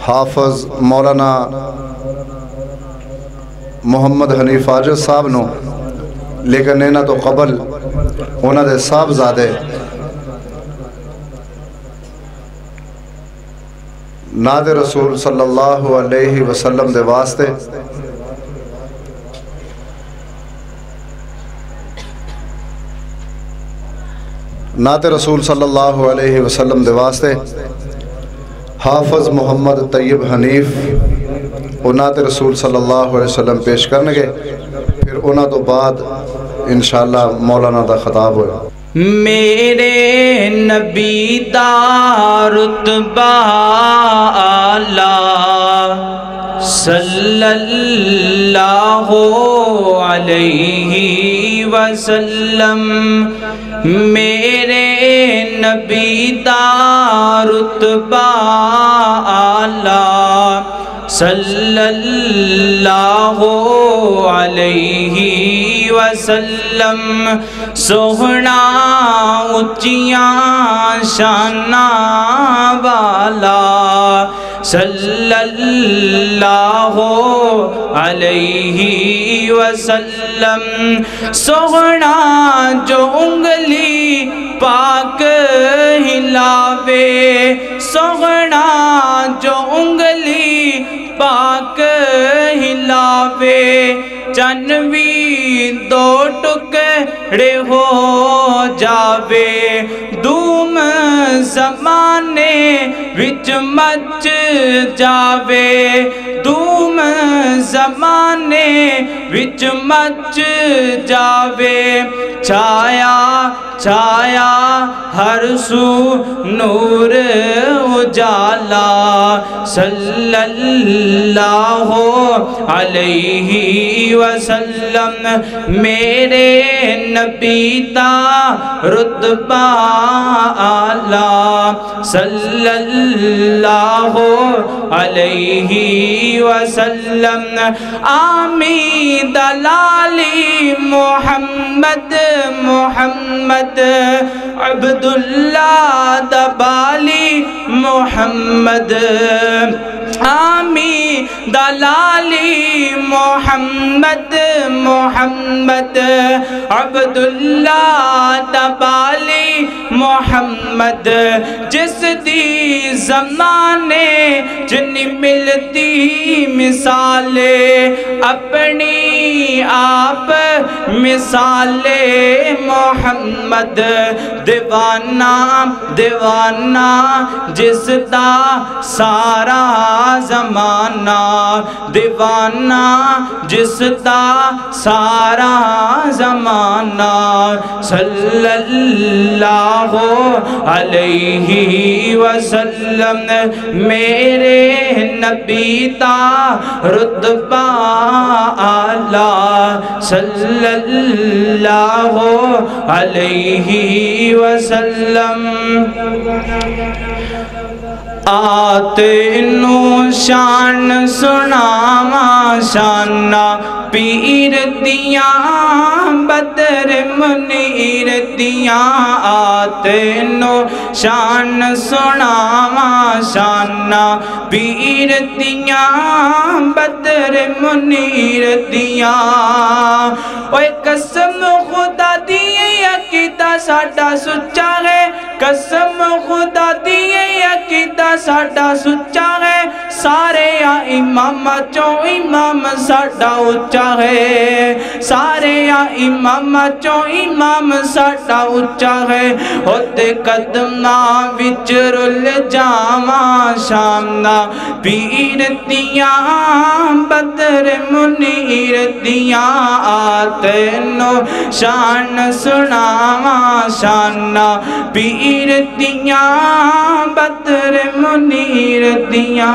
हाफज मौलाना मुहम्मद हनीफ आज साहब न, लेकिन लेना तो कबल उन्होंने साहबजादे। नाद रसूल सल्लल्लाहु अलैहि वसल्लम दे वास्ते नाते रसूल सल्लल्लाहु अलैहि वसल्लम दे वास्ते हाफज मोहम्मद तैयब हनीफ उन्होंने रसूल सल्लल्लाहु अलैहि वसल्लम पेश करन फिर उन्होंने तो बाद इंशाला मौलाना का खिताब हो मेरे नबी दा रुतबा आला सल्लल्लाहु अलैहि वसल्लम, मेरे नबी दा रुतबा आला सल्लल्लाहु अलैहि वसल्लम। सोहना उच्चियाँ शाना वाला सल्लल्लाहु अलैहि वसल्लम। सोहना जो उंगली पाक हिलावे सोहना जो उंगली पाक हिलावे चन भी दो टुकड़े हो जावे, धूम जमाने विच मच जावे। धूम जमाने विच मच जावे, छाया छाया हर सू नूर उजाला सल्लल्लाहु अलैहि वसल्लम। मेरे नबी दा रुतबा आला सल्लल्लाहु अलैहि वसल्लम। आमी दलाली मोहम्मद मोहम्मद अब्दुल्ला दबाली मोहम्मद। आमी दलाली मोहम्मद मोहम्मद। अब्दुल्ला दबाली मोहम्मद जिस दी जमाने जिन मिलती मिसाले, अपनी आप मिसाले। मोहम्मद दीवाना दीवाना, जिसदा सारा जमाना। दीवाना, जिसदा सारा जमाना। सल्लल्लाहु अलैहि वसल्लम। मेरे नबी दा रुतबा आला सल्लल्लाहु अलैहि वसल्लम। आते नु शान सुनावा शाना पीर दिया, बदर मुनीर दिया आते नु शान सुनावा शाना। पीर दिया, बदर मुनीर दिया, ओए कसम खुदा दी अकीदा साडा सुच्चा है। कसम खुदा दी अकीदा साडा सुच्चा है। सारे आ इमाम चो इमाम साडा उच्चा है। सारे आ इमाम चो इमाम साडा उच्चा है। होते कदमा विच रुल जावा शामना पीर दिया बदर मुनीर दिया आतनो शान सुनावा शाना पीर दिया बदर मुनीर दिया।